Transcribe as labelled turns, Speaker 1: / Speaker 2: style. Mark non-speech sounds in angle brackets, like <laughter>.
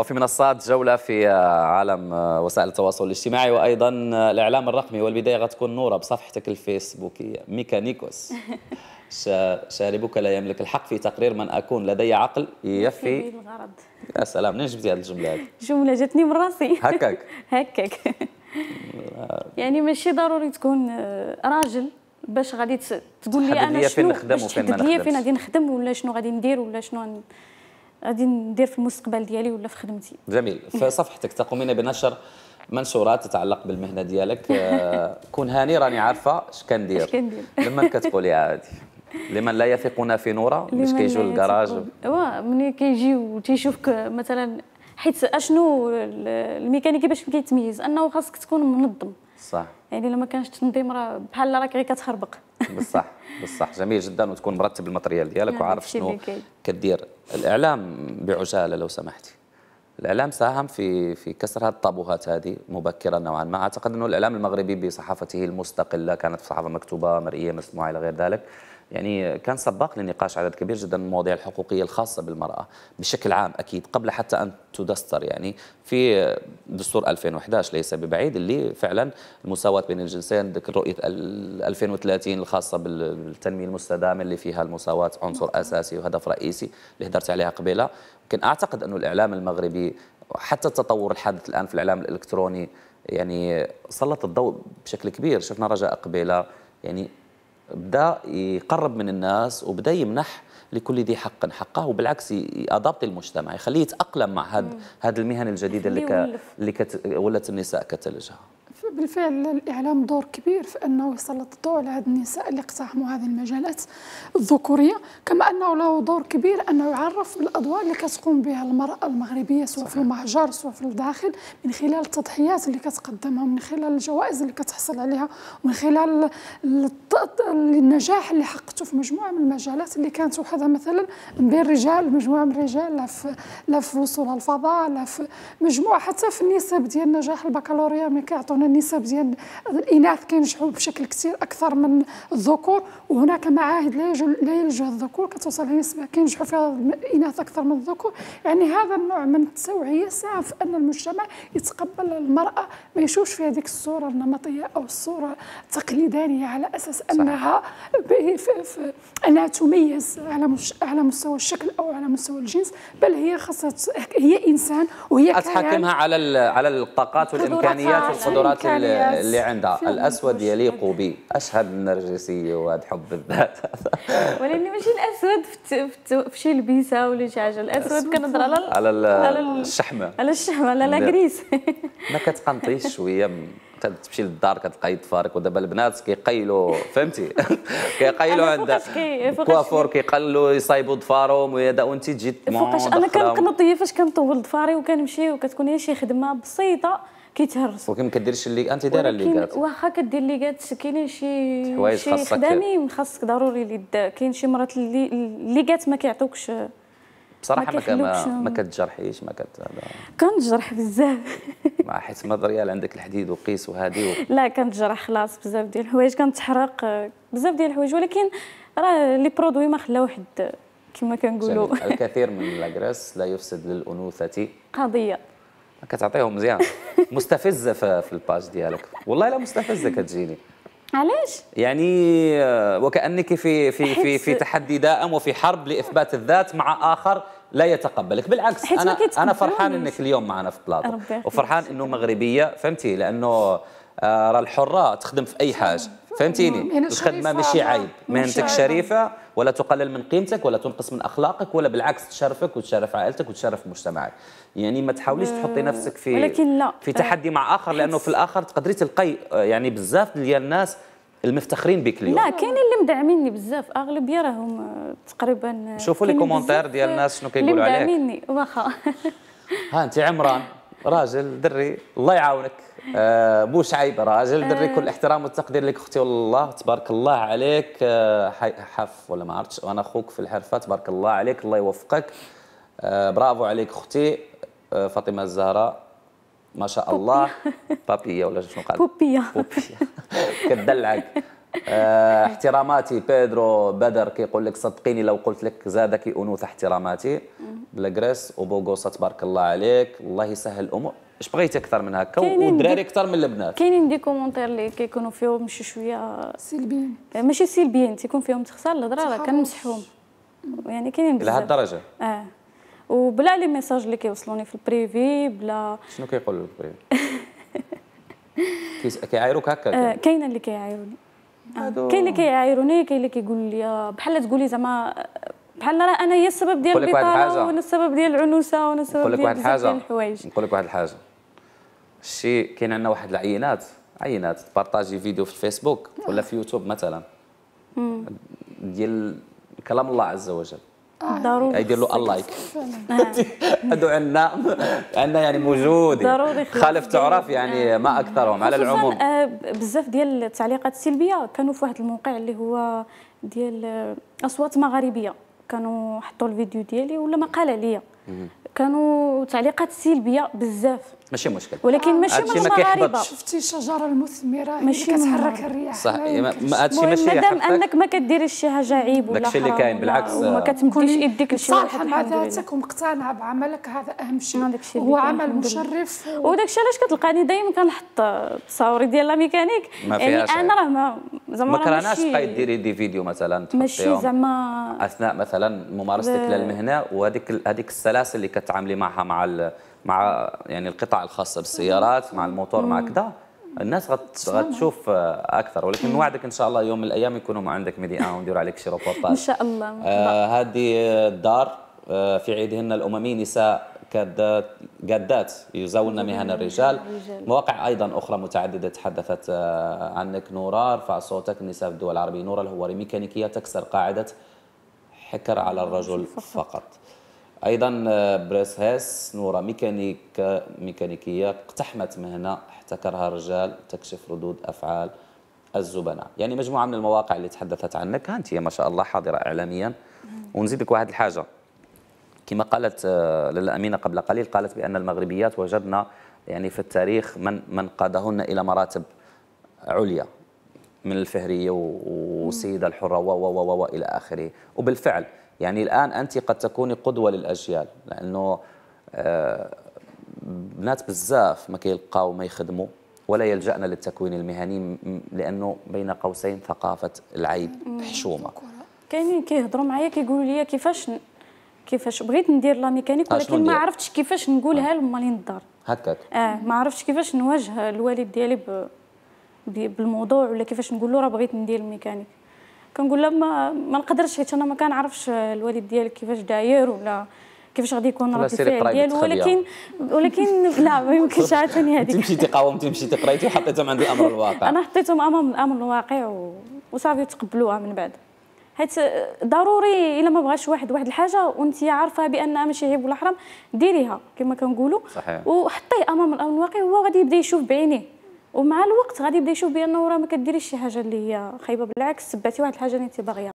Speaker 1: وفي منصات جولة في عالم وسائل التواصل الاجتماعي وأيضا الإعلام الرقمي. والبداية غتكون نورة بصفحتك الفيسبوكية. ميكانيكوس <laughs> شاربك لا يملك الحق في تقرير من أكون لدي عقل. يفي. <laughs> الغرض. يا سلام منين جبتي هذه الجملة هذه؟
Speaker 2: جملة جاتني من راسي. <laughs>
Speaker 1: هكاك.
Speaker 2: هكاك. يعني ماشي ضروري تكون راجل باش غادي تقول لي أنا
Speaker 1: شنو فين نخدم وفين ما نخدمش
Speaker 2: فين غادي نخدم ولا شنو غادي ندير ولا شنو غادي ندير في المستقبل ديالي ولا في خدمتي.
Speaker 1: جميل. <laughs> في صفحتك تقومين بنشر منشورات تتعلق بالمهنة ديالك. آه، <laughs> كون هاني راني عارفة اش كندير.
Speaker 2: اش كندير. <laughs>
Speaker 1: لمن كتقولي عادي؟ لمن لا يثقون في نورة باش كيجيو للكراج
Speaker 2: ايوا ملي كيجيو تيشوفك مثلا حيت أشنو الميكانيكي باش كيتميز؟ أنه خاصك تكون منظم.
Speaker 1: صح.
Speaker 2: يعني لما كانش تنظيم راه بحال راك غير كتخربق. <laughs>
Speaker 1: بصح بصح. جميل جدا وتكون مرتب الماتريال ديالك وعارف شنو كدير. الإعلام بعجالة لو سمحتي. الإعلام ساهم في في كسر هذه الطابوهات هذه مبكرا نوعا ما. أعتقد إنه الإعلام المغربي بصحافته المستقلة كانت صحافة مكتوبة مرئية مسموعة إلى غير ذلك يعني كان سباق لنقاش عدد كبير جدا من المواضيع الحقوقية الخاصة بالمرأة بشكل عام أكيد قبل حتى أن تدستر يعني في دستور 2011 ليس ببعيد اللي فعلا المساواة بين الجنسين رؤية 2030 الخاصة بالتنمية المستدامة اللي فيها المساواة عنصر أساسي وهدف رئيسي اللي هدرت عليها قبيلة. لكن أعتقد انه الإعلام المغربي حتى التطور الحادث الآن في الإعلام الإلكتروني يعني سلط الضوء بشكل كبير. شفنا رجاء قبيلة يعني بدا يقرب من الناس وبدأ يمنح لكل ذي حق حقه وبالعكس يضبط المجتمع يخليه يتأقلم مع هذه هذه المهن الجديدة اللي ك... اللي كت... ولت النساء كتلجها
Speaker 3: بالفعل الإعلام دور كبير في أنه يسلط الضوء على هذه النساء اللي اقتحموا هذه المجالات الذكورية كما أنه له دور كبير أنه يعرف بالأدوار اللي كتقوم بها المرأة المغربية سواء صحيح. في المهجر سواء في الداخل من خلال التضحيات اللي كتقدمها من خلال الجوائز اللي كتحصل عليها ومن خلال النجاح اللي حققته في مجموعة من المجالات اللي كانت وحدها مثلا بين الرجال مجموعة من الرجال لا في لا في وصول الفضاء لا في مجموعة حتى في النسب ديال نجاح البكالوريا ملي كيعطونا النسب ديال الإناث كينجحوا بشكل كثير أكثر من الذكور وهناك معاهد لا لا يلجا الذكور كتوصل لنسبه كينجحوا فيها الإناث أكثر من الذكور. يعني هذا النوع من التوعيه ساهم في أن المجتمع يتقبل المرأة ما يشوفش فيها هذيك الصورة النمطية أو الصورة التقليديه على أساس أنها في في أنها تميز على على مستوى الشكل أو على مستوى الجنس بل هي خاصة هي إنسان وهي
Speaker 1: أتحكمها على على الطاقات والإمكانيات والقدرات اللي عندها. الأسود يليق بي. أشهد النرجسيه وهذا حب الذات. <laughs>
Speaker 2: ولكن ماشي الأسود في شي لبيسة ولا شي حاجة. الأسود كنهضر على
Speaker 1: على الشحمة.
Speaker 2: على الشحمة على لاكريس
Speaker 1: ما كتقنطيش شوية. تمشي للدار كتلقى يتفارق ودابا البنات كيقيلوا فهمتي؟ <laughs> كيقيلوا عند كوافور كيقلوا يصايبوا ضفارهم وانت تجي
Speaker 2: فوقاش أنا كنقنط فاش كنطول ضفاري وكنمشي وكتكون هي شي خدمة بسيطة. كيتهرس.
Speaker 1: ولكن ما كديرش اللي أنت دايرة الليغات
Speaker 2: واخا كدير الليغات كاينين شي شي خدامي خاصك ضروري اللي كاين شي مرات الليغات ما كيعطوكش
Speaker 1: بصراحة ما ما, ما كتجرحيش ما كت
Speaker 2: كنجرح بزاف. <laughs>
Speaker 1: مع حيت matériel عندك الحديد وقيس وهذه و...
Speaker 2: لا كنتجرح خلاص بزاف ديال الحوايج كنتحرق بزاف ديال الحوايج ولكن راه les produits ما خلاو حد كما كنقولوا. <laughs>
Speaker 1: الكثير من la graisse لا يفسد للأنوثة
Speaker 2: قضية.
Speaker 1: كتعطيهم مزيان. <laughs> مستفزة في ال page ديالك. والله لا مستفزة كتجيني.
Speaker 2: علاش؟
Speaker 1: يعني آه، وكأنك في في في في تحدي دائم وفي حرب لإثبات الذات مع آخر لا يتقبلك. بالعكس أنا أنا فرحان إنك اليوم معنا في بلاطو وفرحان إنه مغربية فهمتي؟ لأنه آه، راه الحرة تخدم في أي حاجة. فهمتيني؟ الخدمة ماشي عيب. مهنتك شريفة ولا تقلل من قيمتك ولا تنقص من أخلاقك ولا بالعكس تشرفك وتشرف عائلتك وتشرف مجتمعك. يعني ما تحاوليش تحطي نفسك في
Speaker 2: ولكن لا.
Speaker 1: في تحدي مع آخر لأنه في الآخر تقدري تلقي يعني بزاف ديال الناس المفتخرين بك اليوم.
Speaker 2: لا كاين اللي مدعميني بزاف. أغلبية راهم تقريبا
Speaker 1: شوفوا les commentaires ديال الناس شنو كيقولوا عليك.
Speaker 2: اللي مدعميني. واخا.
Speaker 1: ها أنت عمران راجل دري الله يعاونك. آه بوش عيب راجل دري كل آه. احترام والتقدير لك أختي والله تبارك الله عليك. آه حف ولا ما عرفتش وأنا أخوك في الحرفة تبارك الله عليك الله يوفقك. برافو عليك أختي. فاطمة الزهراء ما شاء الله. <laughs> بابيا ولا شنو قال؟
Speaker 2: بوبيا. <laughs>
Speaker 1: كتدلعك آه احتراماتي بيدرو بدر كيقول لك صدقيني لو قلت لك زادك انوثه احتراماتي. ب la graisse وبوغوسا تبارك الله عليك. الله يسهل الأمور. اش بغيتي أكثر من هكا؟ والدراري أكثر من البنات.
Speaker 2: كاينين des commentaires اللي كيكونوا فيهم شي شوية.
Speaker 3: سلبيين
Speaker 2: ماشي سلبيين تيكون فيهم تخسر الهضرة راه كنمسحهم يعني كاينين
Speaker 1: بزاف. لهاد الدرجة؟
Speaker 2: آه. وبلا les messages اللي كيوصلوني في ال privé بلا
Speaker 1: شنو كيقول لك ال privé؟ كيعايروك هكا؟ <laughs>
Speaker 2: آه كاين اللي كيعايروني. آه. كاين اللي كيعايروني كاين اللي كيقول لي بحال تقولي زعما بحال راه أنا هي السبب ديال البطالة وأنا السبب ديال العنوسة وأنا السبب ديال بزاف ديال الحوايج.
Speaker 1: نقول لك واحد الحاجة الشيء كاين عندنا واحد العينات عينات تبارطاجي فيديو في الفيسبوك ولا في يوتيوب مثلا. ديال كلام الله عز وجل.
Speaker 2: ضروري.
Speaker 1: يدير له ال like <laughs> هادو عندنا عندنا يعني موجود ضروري خالف تعرف يعني ما أكثرهم على العموم.
Speaker 2: آه، بزاف ديال التعليقات السلبية كانوا في واحد الموقع اللي هو ديال آه، أصوات مغاربية. كانوا حطوا الفيديو ديالي ولا مقال عليا كانوا تعليقات سلبيه بزاف.
Speaker 1: ماشي مشكل.
Speaker 2: ولكن ماشي من المغاربه
Speaker 3: شفتي الشجرة المثمرة ماشي كتحرك الرياح؟
Speaker 1: صح ما هادشي ماشي
Speaker 2: مادام أنك ما كديريش شي حاجة عيب ولا
Speaker 1: داكشي اللي كاين بالعكس.
Speaker 2: وما كتمديش يديك لشي
Speaker 3: واحد مع ذاتك ومقتنع بعملك هذا أهم شيء. هو عمل مشرف
Speaker 2: وداكشي علاش كتلقاني دائما كنحط التصاوري ديال la mécanique؟ يعني أنا راه ما
Speaker 1: زعما ما كرهناش تبقاي ديري des vidéos مثلا
Speaker 2: ماشي زعما
Speaker 1: أثناء مثلا ممارستك للمهنة وهذيك هذيك السلاسل اللي كتعاملي معها مع مع يعني القطع الخاصة بالسيارات مع الموتور مع كذا. الناس غتشوف أكثر. ولكن نوعدك إن شاء الله يوم من الأيام يكونوا عندك Médi 1 ونديروا عليك شي روبورتاج
Speaker 2: إن شاء الله.
Speaker 1: آه هذه الدار آه في عيدهن الاممي نساء قادات يزاولن مهن الرجال. مواقع أيضا أخرى متعددة تحدثت آه عنك. نورا ارفع صوتك النساء في الدول العربية. نورا الهواري ميكانيكية تكسر قاعدة حكر على الرجل فقط. أيضا بريس هيس نورا ميكانيك ميكانيكية اقتحمت مهنة احتكرها رجال تكشف ردود أفعال الزبناء. يعني مجموعة من المواقع اللي تحدثت عنك انت ما شاء الله حاضرة اعلاميا. ونزيدك واحد الحاجة. كما قالت آه، لاله أمينة قبل قليل قالت بأن المغربيات وجدنا يعني في التاريخ من من قادهن إلى مراتب عليا. من الفهرية والسيده الحرة و و و إلى آخره. وبالفعل يعني الآن أنت قد تكوني قدوة للأجيال لأنه آه، بنات بزاف ما كيلقاو ما يخدموا ولا يلجأنا للتكوين المهني لأنه بين قوسين ثقافة العيب حشومة.
Speaker 2: كاينين كيهضروا معايا كيقولوا لي كيفاش كيفاش بغيت ندير la mécanique ولكن ما عرفتش كيفاش نقولها لهم مالين الدار
Speaker 1: هكاك.
Speaker 2: آه ما عرفتش كيفاش نواجه الوالد ديالي بالموضوع ولا كيفاش نقول له راه بغيت ندير الميكانيك كنقول لها ما, ما نقدرش حيت أنا ما كنعرفش الوالد ديالك كيفاش داير ولا كيفاش غادي يكون رد الفعل ديالو. ولكن ولكن <laughs> لا ما يمكنش عاوتاني هذيك
Speaker 1: مشيتي قاومتي مشيتي قريتي وحطيتهم عند الأمر الواقع.
Speaker 2: أنا حطيتهم أمام الأمر الواقع و... وصافي تقبلوها من بعد. حيت ضروري إلا ما بغاش واحد واحد الحاجة وانت عارفة بانها ماشي عيب ولا حرام ديريها كما كنقولوا.
Speaker 1: صحيح.
Speaker 2: وحطيه أمام الأمر الواقع وهو غادي يبدأ يشوف بعينيه. ومع الوقت غادي يبدا يشوف بانه راه ما كديريش شي حاجة اللي هي خايبه بالعكس تبعتي واحد الحاجة اللي انت باغيه